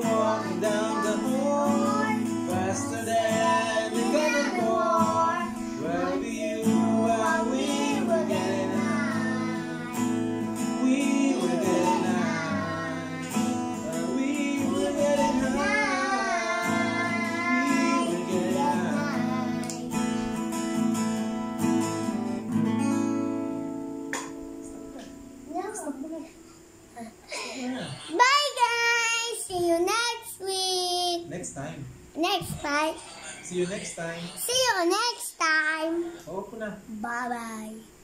walking down the hall, faster than time. Next time. See you next time. See you next time. Opo na. Bye bye.